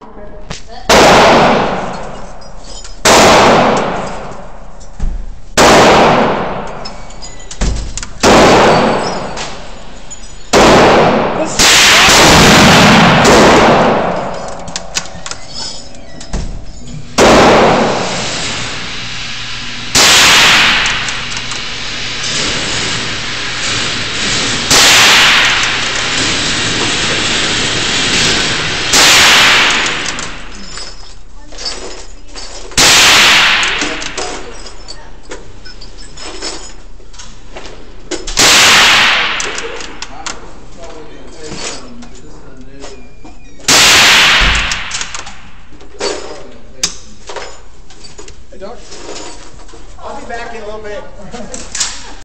Perfect. I'll be back in a little bit.